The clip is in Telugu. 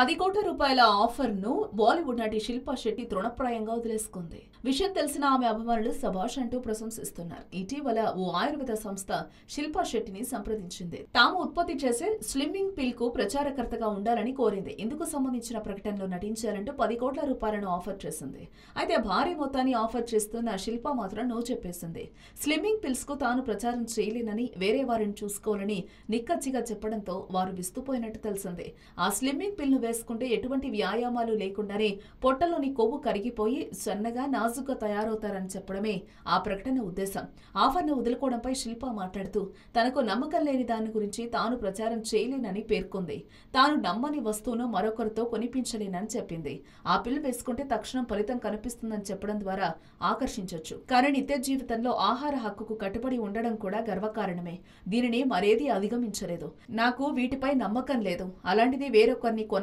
పది కోట్ల రూపాయల ఆఫర్ను బాలీవుడ్ నటి శిల్పా శెట్టి తృణప్రాయంగా వదిలేసుకుంది. విషయం తెలిసిన ఆమె అభిమానులు సభాష్ అంటూ ప్రశంసిస్తున్నారు. ఇటీవల ఓ ఆయుర్వేద సంస్థ శిల్పా శెట్టిని సంప్రదించింది. తాము ఉత్పత్తి చేసే స్లిమ్మింగ్ పిల్కు ప్రచారకర్తగా ఉండాలని కోరింది. ఇందుకు సంబంధించిన ప్రకటనలో నటించాలంటూ పది కోట్ల రూపాయలను ఆఫర్ చేసింది. అయితే భారీ మొత్తాన్ని ఆఫర్ చేస్తున్న శిల్ప మాత్రం నో చెప్పేసింది. స్లిమ్మింగ్ పిల్స్కు తాను ప్రచారం చేయలేనని వేరే వారిని చూసుకోవాలని నిక్కచ్చిగా చెప్పడంతో వారు విస్తుపోయినట్టు తెలిసింది. ఆ స్లిమ్మింగ్ పిల్ను వేసుకుంటే ఎటువంటి వ్యాయామాలు లేకుండానే పొట్టలోని కొవ్వు కరిగిపోయి సన్నగా నాజుగా తయారవుతారని చెప్పడమే ఆ ప్రకటన ఉద్దేశం. ఆఫర్ను వదులుకోవడంపై శిల్ప మాట్లాడుతూ తనకు నమ్మకం లేని దాని గురించి తాను ప్రచారం చేయలేనని పేర్కొంది. తాను నమ్మని వస్తువును మరొకరితో కొనిపించలేనని చెప్పింది. ఆ పిల్లు వేసుకుంటే తక్షణం ఫలితం కనిపిస్తుందని చెప్పడం ద్వారా ఆకర్షించొచ్చు. కానీ నిత్య జీవితంలో ఆహార హక్కుకు కట్టుబడి ఉండడం కూడా గర్వకారణమే. దీనిని మరేది అధిగమించలేదు. నాకు వీటిపై నమ్మకం లేదు. అలాంటిది వేరొకరిని